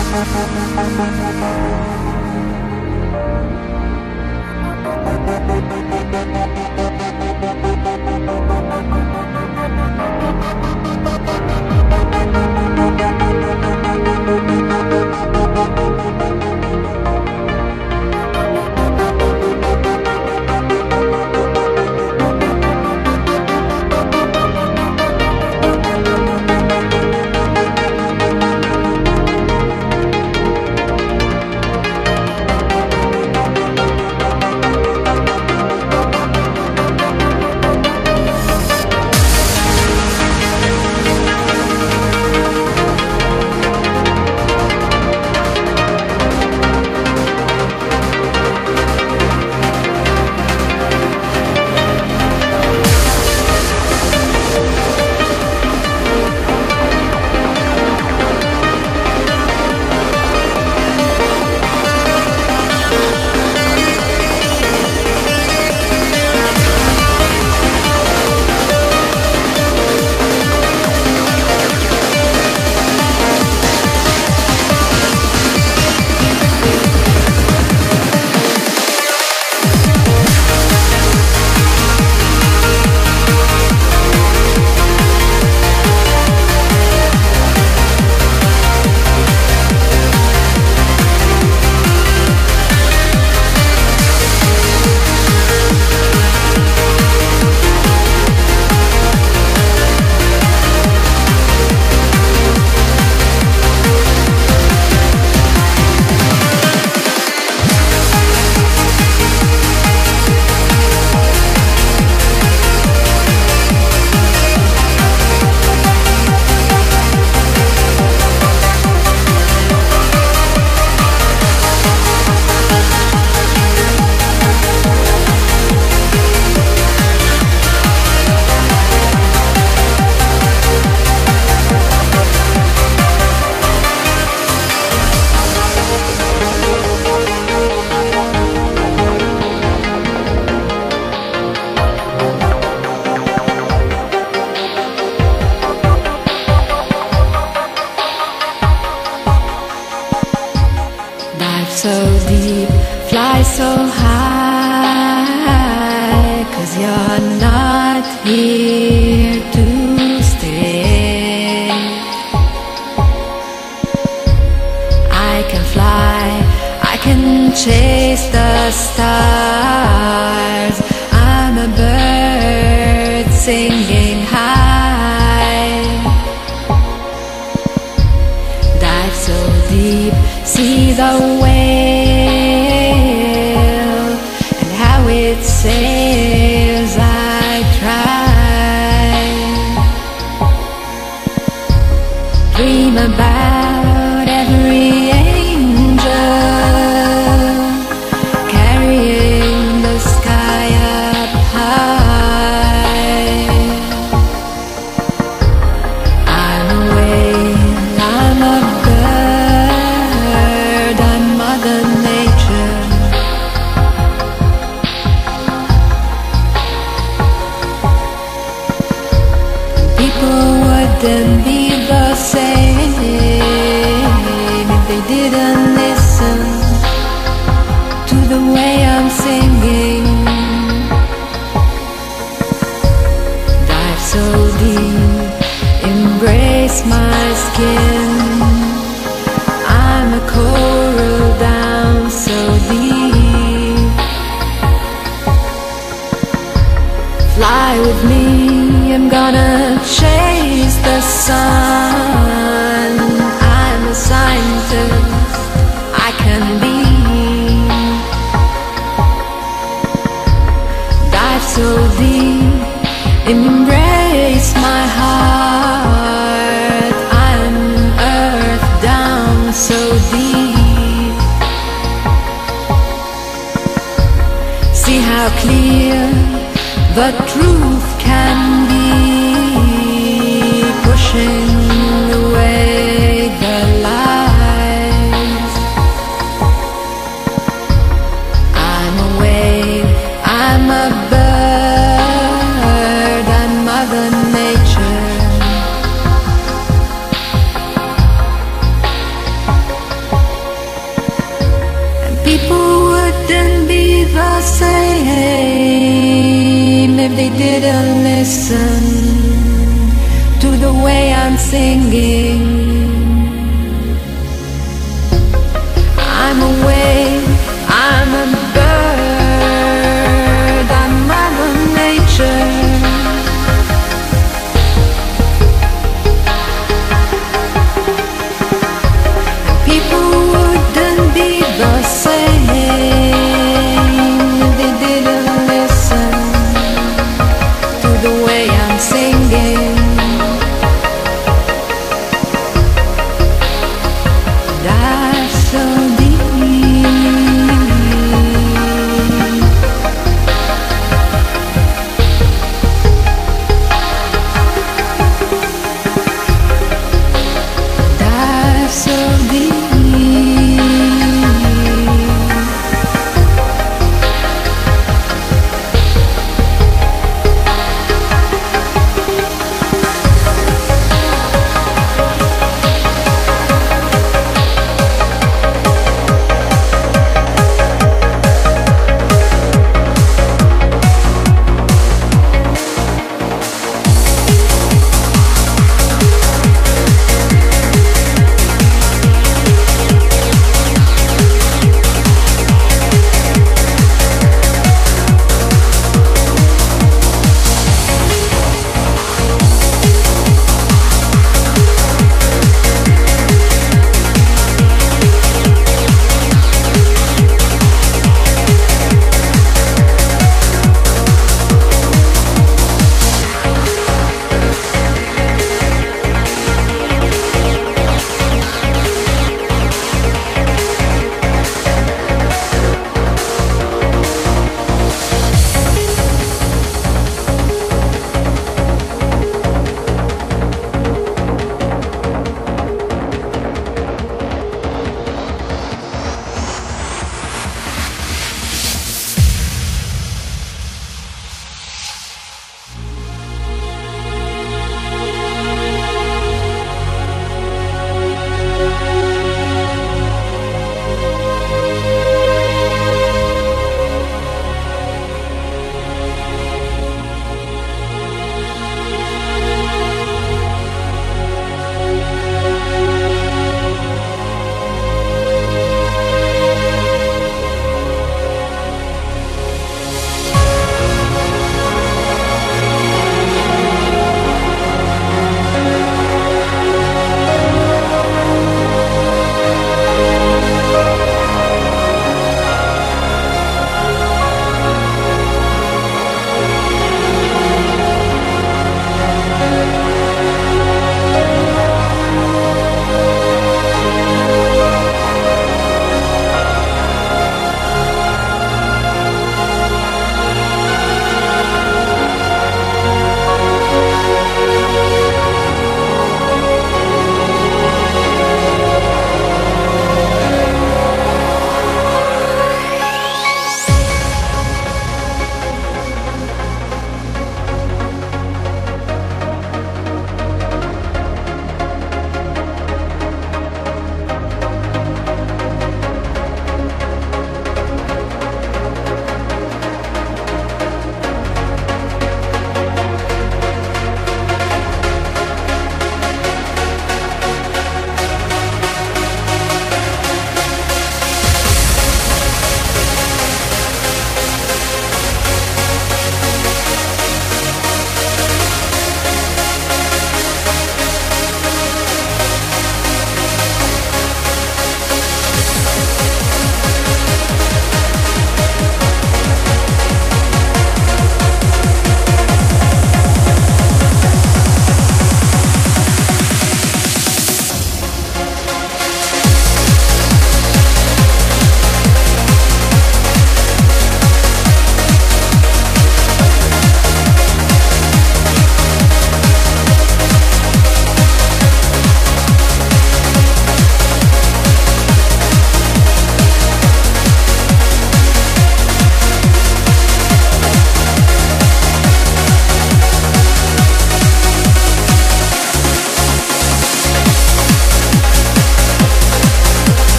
Thank you.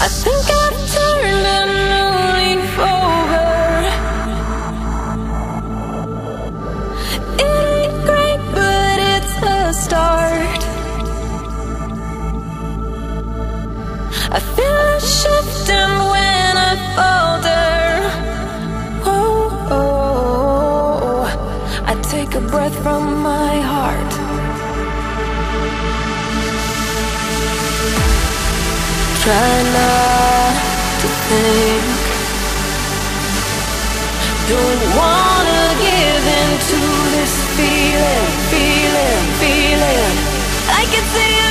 I think I Try not to think. Don't wanna give in to this feeling, feeling, feeling. I can see.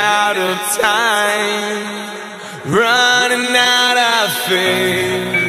Out of time, running out of faith.